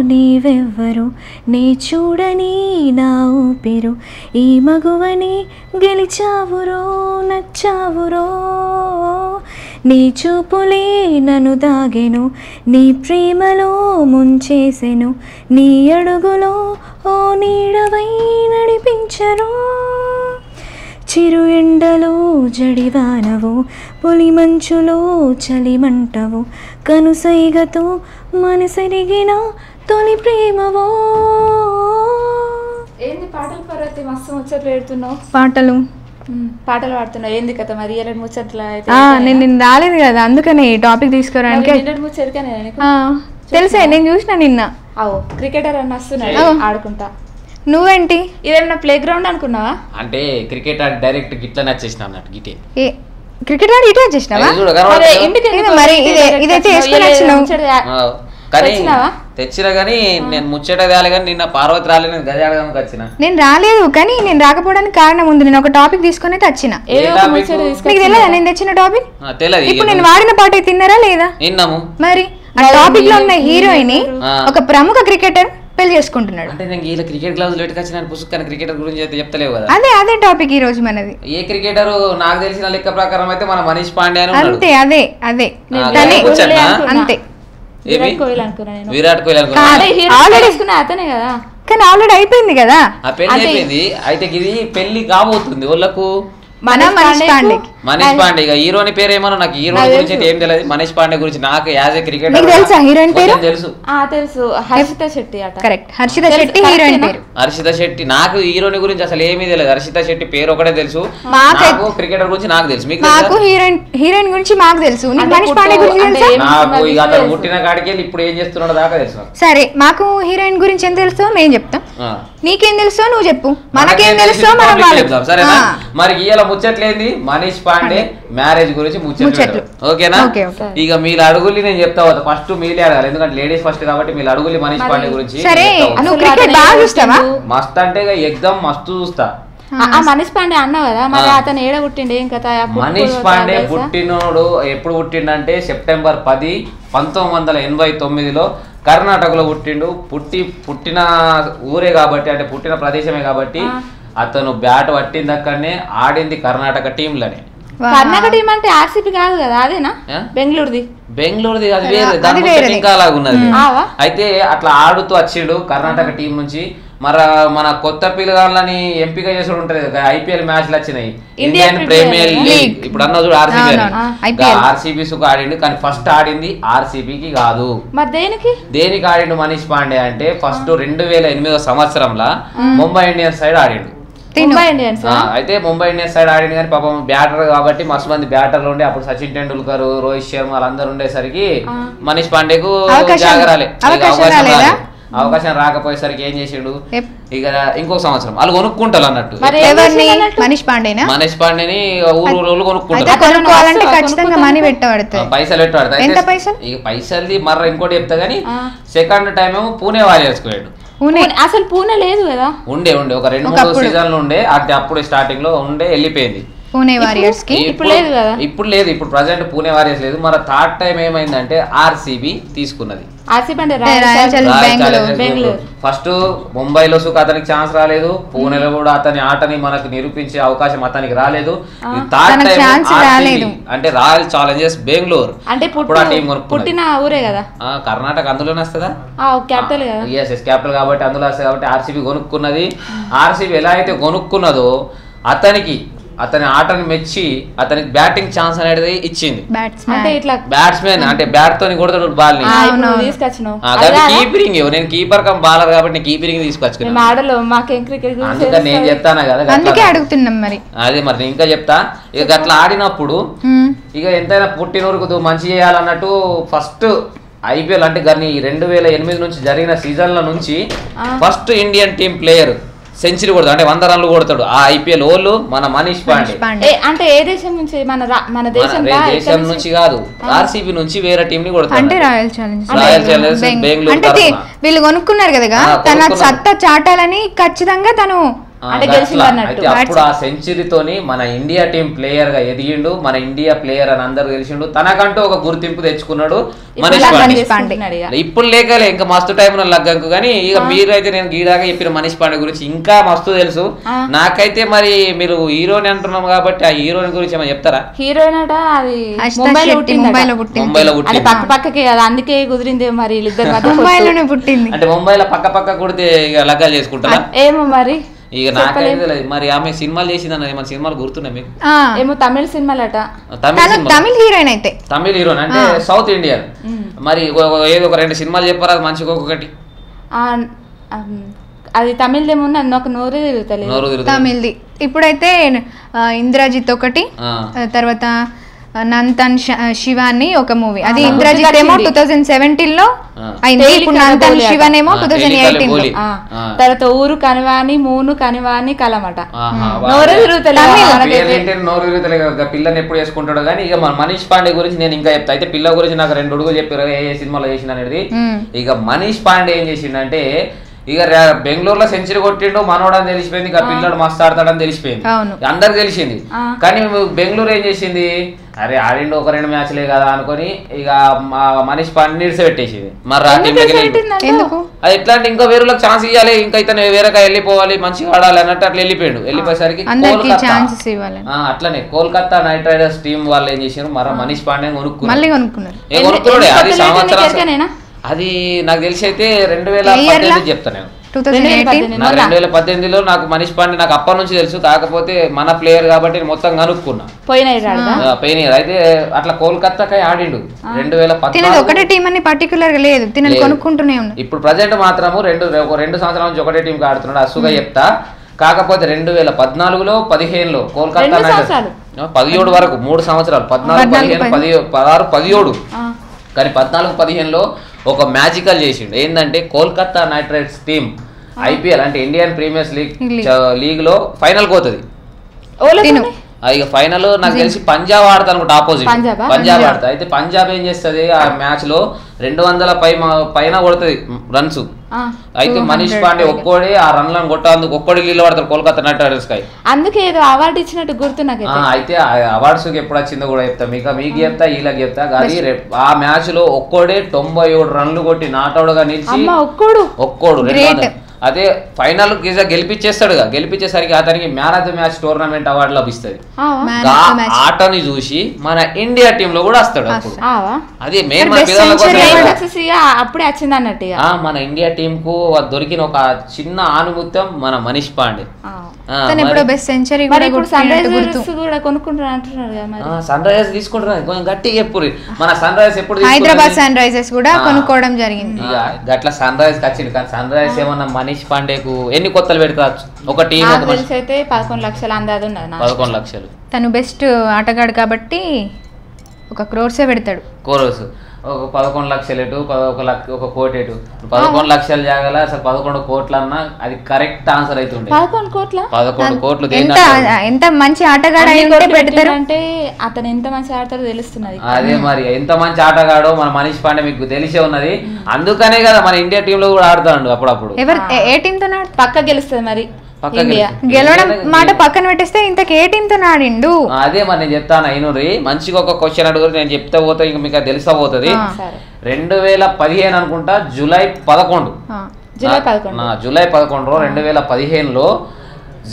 నీవెవ్వరు? నే చూడని నా ఊపిరు. ఈ మగువని గెలిచావురో నచ్చావురో? నీ చూపులే నన్ను దాగెను నీ ప్రేమలో ముంచేసెను. నీ అడుగులో ఓ నీడవై నడిపించరు చిరు ఎండలో జడివానవు పొలి మంచులో చలిమంటవు. కనుసైగతో మనసరిగిన తొలి ప్రేమవో. ఏంది పాటలు పర్వతి మస్తు ముచ్చట్లు పెడుతున్నావు? పాటలు. పాటలు పాడుతున్నావు. ఏంది కథ మరి? ఇలా ముచ్చట్ల నేను నిన్న రాలేదు కదా అందుకనే ఈ టాపిక్ తీసుకురానికి. నిన్నటి ముచ్చరికనే తెలుసా నేను చూసిన నిన్న. అవు క్రికెటర్ అని వస్తున్నాడు. ఆడుకుంటా. నువ్వేంటి? ఇదేమన్నా ప్లే గ్రౌండ్ అనుకున్నావా? అంటే క్రికెట్ ఆడి డైరెక్ట్ గిట్ల నచ్చేసిన అన్నట్టు గిటే ఏ క్రికెట్ ఆడి ఇటే చేసినావా? అది చూడు, మరి ఇదైతే? వేసుకొని వచ్చినావు. కానీ? తెచ్చినా కానీ నేను ముచ్చట తేవాలి కానీ నిన్న పార్వతి రాలే నేను గది అడగడానికి వచ్చిన. నేను రాలేదు కానీ నేను రాకపోవడానికి కారణం ఉంది. నేను ఒక టాపిక్ తీసుకొని అయితే వచ్చిన మీకు తెలియదా? నేను తెచ్చిన టాపిక్ ఇప్పుడు నేను వాడిన పాట తిన్నారా లేదా? విన్నాము. మరి ఆ టాపిక్లో ఉన్న హీరోయిన్. ఒక ప్రముఖ క్రికెటర్ పెళ్ళి చేసుకుంటున్నాడు. అంటే నేను ఇలా క్రికెట్ గ్లౌజ్ పెట్టుకొచ్చిన పుస్తకాన్ని క్రికెటర్ గురించి అయితే చెప్తలేవు కదా. అదే అదే టాపిక్ ఈ రోజు మనది. ఏ క్రికెటర్ నాకు తెలిసిన లెక్క ప్రకారం అయితే మన మనీష్ పాండే అంతే అదే అదే? అంతే. విరాట్ కోహ్లీ అనుకున్నా నేను. విరాట్ అతనే కదా. కానీ ఆల్రెడీ అయిపోయింది కదా. ఆ పెళ్ళి అయిపోయింది. అయితే ఇది పెళ్ళి కాబోతుంది వాళ్ళకు మన మనీష్ పాండేకి మనీష్ పాండే ఇక హీరోని పేరు ఏమన్నా నాకు హీరో నాకు గురించి. అయితే ఏం తెలియదు మనీష్ పాండే గురించి నాకు యాజ్ ఏ క్రికెటర్ నీకు తెలుసా హీరోయిన్ పేరు? తెలుసు. ఆ తెలుసు. హర్షిత శెట్టి అట. కరెక్ట్. హర్షిత శెట్టి హీరోయిన్? పేరు. హర్షిత శెట్టి. నాకు హీరోని గురించి అసలు ఏమీ తెలియదు హర్షిత శెట్టి పేరు ఒకటే తెలుసు. నాకు క్రికెటర్ గురించి నాకు తెలుసు. మీకు తెలుసా? హీరోయిన్ హీరోయిన్ గురించి మాకు తెలుసు. నీకు మనీష్ పాండే గురించి తెలుసా? నాకు ఇక అతను. పుట్టిన కాడికి ఇప్పుడు ఏం చేస్తున్నాడో దాకా తెలుసు నాకు. సరే మాకు హీరోయిన్ గురించి ఏం తెలుసో మేము చెప్తాం. నీకేం తెలుసో నువ్వు చెప్పు. మనకేం తెలుసో మనం సరేనా. మరి ఇవాళ ముచ్చట్లేంది? మనీష్ పాండే మ్యారేజ్ గురించి ముచ్చట్లు. ఓకేనా? Okay, okay. ఇక మీరు అడుగుల్ని నేను చెప్తా పోతా ఫస్ట్ మీలే అడగాలి. ఎందుకంటే లేడీస్ ఫస్ట్ కాబట్టి మీరు అడుగుల్ని మనీష్ మరి- పాండే గురించి? మస్త్ అంటే ఇక ఎగ్దమ్ మస్తు చూస్తా. మనీష్ పాండే అన్నావు కదా మరి. అతను ఏడ పుట్టిండు ఏం పుట్టుకో మనీష్ పాండే? పుట్టినోడు ఎప్పుడు పుట్టిండంటే సెప్టెంబర్ పది పంతొమ్మిది వందల ఎనభై తొమ్మిదిలో కర్ణాటకలో పుట్టిండు పుట్టి పుట్టిన ఊరే కాబట్టి అంటే పుట్టిన ప్రదేశమే కాబట్టి అతను బ్యాట్ పట్టింది అక్కడనే ఆడింది కర్ణాటక టీంలోనే. కర్ణాటక టీం అంటే ఆర్సీపీ కాదు కదా అదేనా? బెంగళూరుది బెంగళూరుది అది వేరే దాని ఇంకా అలాగ ఉన్నది ఆవా? అయితే అట్లా ఆడుతూ వచ్చిండు కర్ణాటక టీం నుంచి మరి మన కొత్త పిల్లగాళ్ళని ఎంపిక చేసుడు ఉంటది కదా ఐపీఎల్ మ్యాచ్లు వచ్చినాయి. Indian Premier League. ఇప్పుడు అన్న చూడు ఆర్సీబీ. ఆర్సీబీ సుకు ఆడిండు కానీ ఫస్ట్ ఆడింది ఆర్సీబీకి కాదు. మరి దేనికి? దేనికి ఆడిండు మనీష్ పాండే అంటే ఫస్ట్ రెండు వేల ఎనిమిదో సంవత్సరంలో ముంబై ఇండియన్స్ సైడ్ ఆడిండు. అయితే ముంబై ఇండియన్స్ సైడ్ ఆడింది కానీ పాపం బ్యాటర్ కాబట్టి మస్తు మంది బ్యాటర్లు ఉండే. అప్పుడు సచిన్ టెండూల్కర్ రోహిత్ శర్మ వాళ్ళందరూ ఉండేసరికి మనీష్ పాండేకు జాగరాలే. అవకాశం అవకాశం రాకపోయేసరికి ఏం చేసిండు? ఇక ఇంకో సంవత్సరం. వాళ్ళు కొనుక్కుంటారు అన్నట్టు? మనీష్ పాండేనా? మనీష్ పాండేని ఊరు అయితే కొనుక్కుంటారు. పైసలు పెట్టాడు ఎంత పైసలు? పైసలది మర్ర ఇంకోటి చెప్తా గానీ. సెకండ్ టైం ఏమో పూణే వారియర్స్ పోయాడు అసలు పూణే లేదు కదా? ఉండే ఉండే. ఒక రెండు మూడు. సీజన్లు ఉండే. అంటే అప్పుడు స్టార్టింగ్లో ఉండే వెళ్ళిపోయింది. పూణే వారియర్స్కి ఇప్పుడు లేదు కదా? ఇప్పుడు లేదు ఇప్పుడు ప్రజెంట్ పూణే వారియర్స్ లేదు. మరి థర్డ్ టైం ఏమైందంటే ఆర్సీబీ తీసుకున్నది. అంటే బెంగళూరు. ఫస్ట్ ముంబైలో సుఖ అతనికి ఛాన్స్ రాలేదు. పూణేలో కూడా అతని ఆటని మనకు నిరూపించే అవకాశం అతనికి రాలేదు. ఈ థర్డ్ తనకు టైం ఛాన్స్ రాలేదు. అంటే రాయల్ ఛాలెంజర్స్ బెంగళూరు అంటే పుట్టిన ఊరే కదా? ఆ, కర్ణాటక అందులోనే వస్తుందా? ఆ క్యాపిటల్ ఎస్ ఎస్ క్యాపిటల్ కాబట్టి అందులో వస్తుంది కాబట్టి ఆర్సీబీ కొనుక్కున్నది. ఆర్సీబీ ఎలా అయితే కొనుక్కున్నదో అతనికి అతని ఆటను మెచ్చి అతనికి బ్యాటింగ్ ఛాన్స్ అనేది ఇచ్చింది. బ్యాట్స్మెన్ ఇట్లా బ్యాట్స్మెన్ అంటే బ్యాట్ తోని కొడతాడు బాల్ని? కీపరింగ్ నేను కీపర్ కమ్ బాలర్ కాబట్టి కీపరింగ్ తీసుకొచ్చుకున్నాను నేను. చెప్తాను కదా అందుకే. అడుగుతున్నాం మరి. అదే మరి నేను ఇంకా చెప్తా. ఇక అట్లా ఆడినప్పుడు. ఇక ఎంతైనా పుట్టినోరుకు మంచి చేయాలన్నట్టు ఫస్ట్ ఐపీఎల్ అంటే కానీ రెండు వేల ఎనిమిది నుంచి జరిగిన సీజన్ల నుంచి first Indian team player century కొడతాడు. అంటే వంద రన్లు కొడతాడు. ఆ ఐపీఎల్ ఓళ్ళు మన మనీష్ పాండే. అంటే ఏ దేశం నుంచి? మన మన దేశం నుంచి? కాదు. ఆర్సీబీ నుంచి వేరే టీం ని అంటే కొడతాడు Royal Challenge Royal Challengers Bengaluru అంటే. వీళ్ళు కొనుక్కున్నారు కదా తన. సత్తా చాటాలని ఖచ్చితంగా తను అంటే అప్పుడు ఆ సెంచరీతోని మన ఇండియా టీం ప్లేయర్గా ఎదిగిండు మన ఇండియా ప్లేయర్ అని అందరు తెలిసిండు తనకంటూ ఒక గుర్తింపు తెచ్చుకున్నాడు మనీష్ ఇప్పుడు పాండే. ఇప్పుడు లేకలే ఇంకా మస్తు టైం లగ్గంకు. కానీ ఇక మీరైతే నేను గీడాగా చెప్పిన మనీష్ పాండే గురించి ఇంకా మస్తు తెలుసు. నాకైతే మరి మీరు హీరోని అంటున్నాం కాబట్టి ఆ హీరోని గురించి ఏమైనా చెప్తారా? హీరోయిన్ అట అది అష్తా ముంబైలో పుట్టింది. పక్క పక్కకే కదా అందుకే కుదిరింది మరి. ముంబైలోనే పుట్టింది. అంటే ముంబైలో పక్క పక్క కొడితే ఇక లగ్గాలు చేసుకుంటారా? ఏమో మరి. ఇక నాకైతే తెలియదు. మరి ఆమె సినిమాలు చేసిందన్నది మన సినిమాలు గుర్తున్నాయి మీకు? ఏమో తమిళ సినిమాలట. తమిళ హీరోయిన్ అయితే. తమిళ హీరోని అంటే సౌత్ ఇండియన్. మరి ఏదో ఒక రెండు సినిమాలు చెప్పారా? మంచిగా ఒక్కొక్కటి. అది తమిళదేముంది అది నాకు నోరే తిరుగుతలేదు. తమిళ్ది. ఇప్పుడైతే ఇంద్రజిత్ ఒకటి తర్వాత నంతన్ శివాని ఒక మూవీ అది ఇంద్రజిత్ ఏమో. టూ థౌజండ్ సెవెంటీన్లో. అయింది. ఇప్పుడు నంతన్ శివన్ ఏమో ఆ, టూ థౌజండ్ ఎయిటీన్ ఆ. తర్వాత ఊరు కనివాని మూను కనివాని కలమట. నోరే పిల్లని ఎప్పుడు వేసుకుంటాడు కానీ ఇక మన మనీష్ పాండే గురించి నేను ఇంకా చెప్తా. అయితే పిల్ల గురించి నాకు రెండు అడుగులు చెప్పారు ఏ సినిమాలో చేసిన అనేది. ఇక మనీష్ పాండే ఏం చేసిండంటే ఇక బెంగళూరులో సెంచరీ కొట్టిండు మనోడని తెలిసిపోయింది ఇక పిల్లడు మస్తు ఆడతాడని తెలిసిపోయింది. అందరికి తెలిసింది. కానీ బెంగళూరు ఏం చేసింది? అరే ఆడిండు ఒక రెండు మ్యాచ్లే కదా అనుకొని ఇక మా మనీష్ పాండే నిడిచిపెట్టేసింది మరి ఆ అది ఎట్లా అంటే ఇంకా వేరేలకు ఛాన్స్ ఇవ్వాలి ఇంకా ఇతను వేరేగా వెళ్ళిపోవాలి మంచిగా ఆడాలి అన్నట్టు అట్లా వెళ్ళిపోయాడు. వెళ్ళిపోయేసరికి అట్లనే కోల్కతా నైట్ రైడర్స్ టీం వాళ్ళు ఏం చేశారు మరో మనీష్ పాండే కొనుక్కున్నారు. అది సంవత్సరం? అది నాకు తెలిసి అయితే రెండు వేల? పద్దెనిమిది చెప్తా నేను. టూ థౌజండ్ ఎయిటీన్ 2018 నాకు రెండు వేల పద్దెనిమిదిలో నాకు మనీష్ పాండే నాకు అప్పటి నుంచి తెలుసు కాకపోతే మన ప్లేయర్ కాబట్టి నేను మొత్తం కనుక్కున్నా. పోయిన అయితే అట్లా కోల్కతాకై ఆడిండు. రెండు వేల పద్నాలుగు ఒకటే టీం అని పర్టికులర్ లేదు. కొనుక్కుంటూనే ఇప్పుడు ప్రజెంట్ మాత్రము రెండు ఒక రెండు సంవత్సరాల నుంచి ఒకటే టీంకి ఆడుతున్నాడు అసుగా చెప్తా. కాకపోతే రెండు వేల పద్నాలుగులో పదిహేనులో కోల్కతా నైట్ పదిహేడు వరకు మూడు సంవత్సరాలు. పద్నాలుగు పదిహేను పది పదహారు పదిహేడు. కానీ పద్నాలుగు పదిహేనులో ఒక మ్యాజికల్ చేసిండు. ఏంటంటే Kolkata Knight Riders team IPL అంటే ఇండియన్ ప్రీమియర్ లీగ్. లీగ్. లో ఫైనల్ పోతుంది. ఇక ఫైనల్ నాకు తెలిసి పంజాబ్ ఆడతా అనుకుంటా ఆపోజిట్ పంజాబా? ఆడతా. అయితే పంజాబ్ ఏం చేస్తుంది? ఆ మ్యాచ్లో రెండు వందల పై పైన కొడుతుంది రన్స్. అయితే మనీష్ 200 పాండే ఒక్కోడే ఆ రన్లను కొట్టేందుకు ఒక్కడి నీళ్ళు పడతారు కోల్కతా నైట్ రైడర్స్ కై అందుకే ఏదో అవార్డు ఇచ్చినట్టు గుర్తు నాకైతే. అయితే అవార్డ్స్ ఎప్పుడు వచ్చిందో కూడా చెప్తా. మీకు మీకు చెప్తా వీళ్ళకి చెప్తా. కానీ ఆ మ్యాచ్లో ఒక్కోడే తొంభై ఏడు రన్లు కొట్టి నాట్అవుట్గా నిలిచి ఒక్కడు. ఒక్కోడు రెండు. అదే ఫైనల్ గిజ గెలిపించేస్తాడు గెలిపించేసరికి అతనికి man of the match tournament award లభిస్తుంది. ఆటని చూసి మన ఇండియా టీమ్లో కూడా వస్తాడు అప్పుడు. ఆవా? అది మెయిన్ అప్పుడే వచ్చింది అన్నట్టు ఇక ఆ, మన ఇండియా టీం కు దొరికిన ఒక చిన్న ఆనుభూత్యం మన మనీష్ పాండే. తను ఎప్పుడో బెస్ట్ సెంచరీ మరి కూడా ఇప్పుడు సన్ కొట్టినట్టు గుర్తు రైజర్స్ కూడా కొనుక్కుంటారు అంటున్నారు కదా మరి. ఆ, సన్ రైజర్స్ తీసుకుంటున్నారు కొంచెం గట్టిగా ఎప్పుడు మన సన్ రైజర్స్ ఎప్పుడు హైదరాబాద్ తీసుకుంటుంది? సన్ రైజర్స్ కూడా. కొనుక్కోవడం జరిగింది. గట్ల సన్ రైజ్ వచ్చింది కానీ సన్ రైజ్ ఏమన్నా మనీష్ పాండేకు ఎన్ని కొత్తలు పెడతారు? ఒక టీం అయితే పదకొండు లక్షల అందాది ఉన్నది నాకు. పదకొండు లక్షలు. తను బెస్ట్ ఆటగాడు కాబట్టి ఒక క్రోర్సే పెడతాడు. కోరస్ ఒక పదకొండు లక్షలు ఎటు ఒక లక్ష ఒక కోటి ఎటు. పదకొండు లక్షలు జాగల అసలు పదకొండు కోట్లు అన్నా అది కరెక్ట్ ఆన్సర్ అవుతుండే పదకొండు కోట్ల? పదకొండు కోట్లు ఎంత మంచి ఆటగాడు పెడతారు అంటే అతను ఎంత మంచి ఆడతారో తెలుస్తున్నది. అదే మరి ఎంత మంచి ఆటగాడో మన మనీష్ పాండే మీకు తెలిసే ఉన్నది. అందుకనే కదా మన ఇండియా టీమ్లో కూడా ఆడుతాడు అప్పుడప్పుడు. ఎవరు ఏ- టీమ్తో పక్క గెలుస్తుంది మరి. ఇండియా. గెలవడం మాట పక్కన పెట్టేస్తే ఇంతకు ఏ టీమ్తో ఆడిండు అదే మరి నేను చెప్తాను అయినూరి మంచిగా ఒక క్వశ్చన్ అడుగురు నేను చెప్తా పోతా ఇంకా మీకు తెలిసా పోతుంది. రెండు వేల పదిహేను అనుకుంటా జూలై పదకొండు. ఆ. జూలై పదకొండు. నా జూలై పదకొండు రెండు వేల పదిహేనులో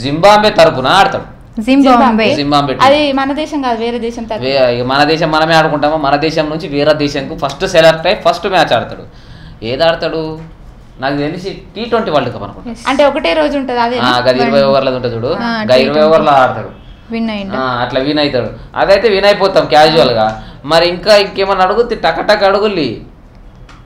జింబాబే తరపున ఆడతాడు. Zimbabwe Zimbabwe team. అది మన దేశం కాదు వేరే దేశం తరపు. వే- ఇక మన దేశం మనమే ఆడుకుంటామో మన దేశం నుంచి వేరే దేశంకు ఫస్ట్ సెలెక్ట్ అయ్యి ఫస్ట్ మ్యాచ్ ఆడతాడు. ఏది ఆడతాడు? నాకు తెలిసి టీ ట్వంటీ వరల్డ్ కప్ అనుకుంటా. అంటే ఒకటే రోజు ఉంటది అదే ఇరవై ఓవర్లది ఉంటుంది చూడు. ఇరవై ఓవర్లో ఆడతాడు. విన్ అట్లా విన్ అవుతాడు అదైతే విన్ అయిపోతాం క్యాజువల్గా మరి ఇంకా ఇంకేమన్నా అడుగుతే టక టక అడుగుల్లి.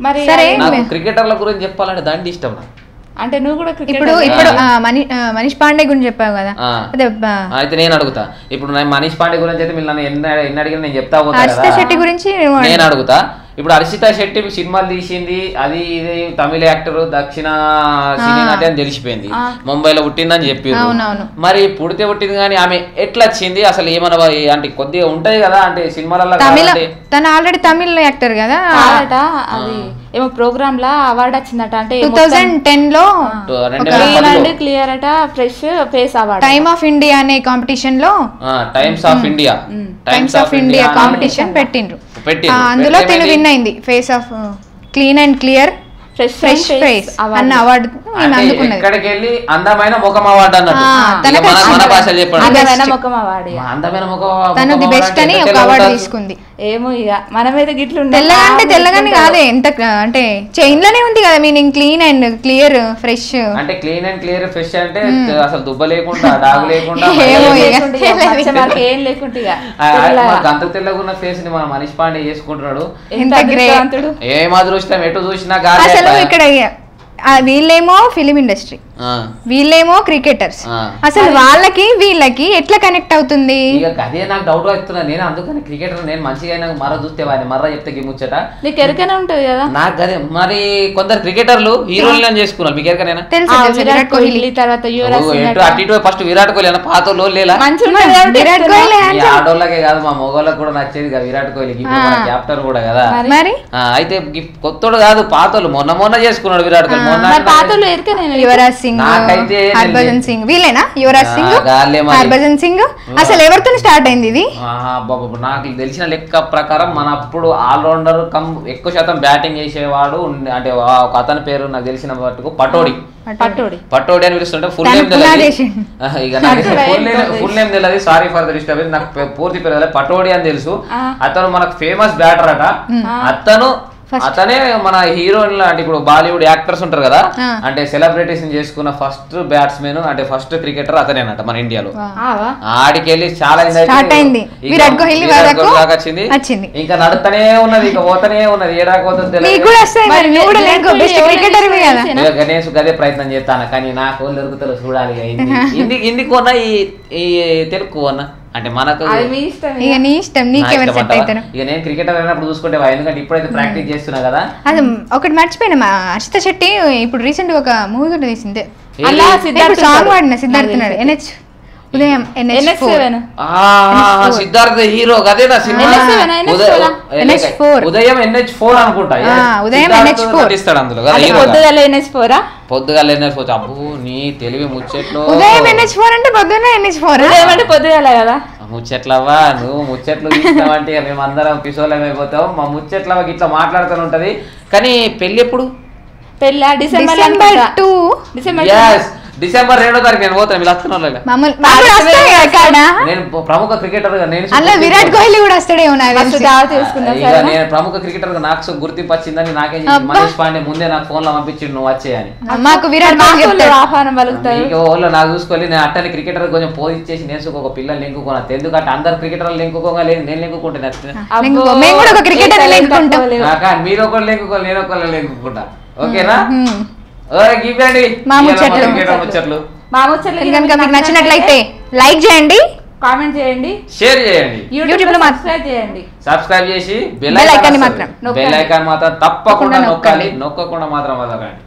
మరి సరే. అది- నాకు క్రికెటర్ల గురించి చెప్పాలంటే దండి ఇష్టం నాకు. అంటే నువ్వు కూడా క్రికెట్ ఇప్పుడు ఇప్పుడు మనీష్ పాండే గురించి చెప్పావు కదా? అయితే నేను అడుగుతా. ఇప్పుడు నేను మనీష్ పాండే గురించి అయితే మీరు నన్ను ఎన్ని ఎన్ని అడిగినా నేను చెప్తా పోతా శెట్టి గురించి. నేను అడుగుతా. ఇప్పుడు హర్షిత శెట్టి సినిమాలు తీసింది అది ఇది తమిళ యాక్టర్ దక్షిణ సినీ నటి అని తెలిసిపోయింది. ముంబైలో పుట్టిందని చెప్పి. మరి పుడితే పుట్టింది కానీ ఆమె ఎట్లా వచ్చింది? అసలు ఏమన్నా అంటే కొద్దిగా ఉంటది కదా అంటే సినిమాలలో తను ఆల్రెడీ తమిళ్ యాక్టర్ కదా? అది ఏమో ప్రోగ్రామ్ లా అవార్డు వచ్చిందట. అంటే టూ థౌజండ్ టెన్లో క్లియర్ అట fresh face award. Time of India అనే కాంపిటీషన్లో Times of India. Times of India competition పెట్టిండ్రు. అందులో తిను? విన్ అయింది face of clean and clear fresh face అన్న అవార్డు ఎక్కడికి వెళ్ళి అందమైన ముఖం అవార్డు అన్నట్టు. ముఖం ది బెస్ట్ అని ఒక అవార్డు? తీసుకుంది. ఏమో ఇక. మనమైతే గిట్లు తెల్లగా అంటే తెల్లగాని కాదే ఎంత అంటే చైన్లోనే ఉంది కదా meaning clean and clear fresh అంటే క్లీన్ అండ్ క్లియర్ ఫ్రెష్ అంటే అసలు దుబ్బ లేకుండా డాగు లేకుండా ఏమో ఏం తెల్లగా. ఉన్న ఫేస్ని మన మనీష్ పాండే చేసుకుంటున్నాడు. ఎంత ఏం అదృష్టం ఎటు చూసినా గాలి అయిపోయా. ఇక్కడ వీళ్ళేమో ఫిలిం ఇండస్ట్రీ. వీళ్ళేమో క్రికెటర్స్. అసలు వాళ్ళకి వీళ్ళకి ఎట్లా కనెక్ట్ అవుతుంది? అదే నాకు డౌట్ వస్తున్నా నేను అందుకని క్రికెటర్ నేను మంచిగా అయినా మర్ర చూస్తే వాడిని మర్ర చెప్తే గిమ్ముచ్చట నీకు ఎరకనే ఉంటది కదా? నాకు అదే మరి కొందరు క్రికెటర్లు హీరోలు చేసుకున్నారు. మీకు ఎరకనేనా తెలుసు విరాట్ కోహ్లీ తర్వాత అటు ఇటు ఫస్ట్ విరాట్ కోహ్లీ అన్న పాతోళ్ళు లేలా విరాట్. కోహ్లీ ఆడోళ్ళకే కాదు మా మొగోళ్ళకి కూడా నచ్చేది కదా విరాట్ కోహ్లీ. క్యాప్టెన్ కూడా కదా. మరి? అయితే కొత్తోడు కాదు పాతోళ్ళు. మొన్న మొన్న చేసుకున్నాడు విరాట్ కోహ్లీ. మొన్న మరి పాతలు ఎరకనే యువరాజ్ సింగ్ నాకైతే హర్భజన్ సింగ్. వీళ్ళేనా? యువరాజ్ సింగ్. హర్భజన్ సింగ్. అసలు ఎవరితో స్టార్ట్ అయింది ఇది? నాకు తెలిసిన లెక్క ప్రకారం మన అప్పుడు ఆల్రౌండర్ కమ్ ఎక్కువ శాతం బ్యాటింగ్ చేసేవాడు అంటే ఆ- ఒక అతని పేరు నాకు తెలిసిన మటుకు పటోడి. పట్టోడి అని పిలుస్తుంటే ఫుల్ నేమ్ తెలియదు ఇక నాకు ఫుల్ నేమ్ ఏంటో ఫుల్ నేమ్ తెలియదు సారీ ఫర్ ద డిస్టర్బెన్స్ నాకు పూర్తి పేరు పటోడి అని తెలుసు. అతను మనకు ఫేమస్ బ్యాటర్ అట. అతను అతనే మన హీరోయిన్ అంటే ఇప్పుడు బాలీవుడ్ యాక్టర్స్ ఉంటారు కదా. అంటే సెలబ్రిటీస్ చేసుకున్న ఫస్ట్ బ్యాట్స్మెన్ అంటే ఫస్ట్ క్రికెటర్ అతనేనట మన ఇండియాలో. ఆవా ఆడికెళ్ళి చాలా విరాట్ కోహ్లీ వచ్చింది. వచ్చింది. ఇంకా నడుస్తూనే ఉన్నది ఇక పోతూనే ఉన్నది ఏ గణేష్ గదే ప్రయత్నం చేస్తాను కానీ నాకు దొరుకుతారు చూడాలి కొన్నా ఈ ఈ తెలుగు కొన్నా అంటే మనకు ఇక నీ ఇష్టం నా నీకెవరు ఇష్టం సెట్ ఇక నేను క్రికెటర్ అయినప్పుడు చూసుకుంటే ఎందుకంటే ఇప్పుడైతే ప్రాక్టీస్ చేస్తున్నా కదా. అది ఒకటి మర్చిపోయినా మా హర్షిత శెట్టి ఇప్పుడు రీసెంట్ ఒక మూవీ కూడా తీసింది. అలా ఇప్పుడు సిద్ధార్థ్ సాంగ్. వాడిన సిద్ధార్థ్. ఎన్హెచ్? ఉదయం ఎన్ఎస్ సిద్ధార్థ హీరో సినిమా ఉదయ- ఫోరా? NH NH4. ఉదయం ఎన్హెచ్ ఫోర్ అనుకుంటా ఆ, ఉదయం సిద్ధార్థ్ NH4. నటిస్తాడు అందులో. పొద్దుగల ఎన్హెచ్ ఫోర్ అబ్బు నీ తెలివి ముచ్చట్లు ఉదయం ఎన్హెచ్ ఫోర్ అంటే పొద్దున్న ఎన్హెచ్ ఫోర్ ఏమంటే పొద్దుగల కదా ముచ్చట్లవ్వా నువ్వు ముచ్చట్లు తీసినావంటే ఇక మేము అందరం పిసోలం అయిపోతాం మా ముచ్చట్లవ్వ ఇట్లా మాట్లాడుతూనే ఉంటది కానీ పెళ్ళి ఎప్పుడు పెళ్ళ December December two December December రెండో తారీఖు నేను పోతాను వీళ్ళు వస్తున్నారు నేను ప్రముఖ క్రికెటర్ నేను అలా విరాట్ కోహ్లీ కూడా వస్తాడేమో నేను ప్రముఖ క్రికెటర్ నాకు గుర్తింపు వచ్చిందని నాకే. మనీష్ పాండే ముందే నాకు ఫోన్లో పంపించిండు నువ్వు వచ్చేయని మాకు విరాట్ ఆహ్వానం వాళ్ళు నాకు చూసుకొని నేను అట్టని క్రికెటర్ కొంచెం పోజ్ ఇచ్చేసి నేను ఒక పిల్లల్ని లెంకుకున్నా ఎందుకంటే అందరు క్రికెటర్లు లెంకుకోగా లేదు నేను లెంకుకుంటే నచ్చింది నేను మేము కూడా ఒక క్రికెటర్ లెంకుకుంటాం. మీరు ఒకళ్ళు లెంకుకోవాలి నేను ఒకళ్ళు లెంకుకుంటా. ఓకేనా? మా ముచ్చట్లు. క్రికెటర్ ముచ్చట్లు. మా ముచ్చట్లు ఇది కనుక మీకు నచ్చినట్లయితే లైక్ చేయండి. కామెంట్ చేయండి. షేర్ చేయండి. యూట్యూబ్లో. సబ్స్క్రైబ్ చేయండి. సబ్స్క్రైబ్ చేసి బెల్ ఐకాన్ మాత్రం బెల్ ఐకాన్ మాత్రం తప్పకుండా నొక్కాలి నొక్కకుండా మాత్రం వదలండి.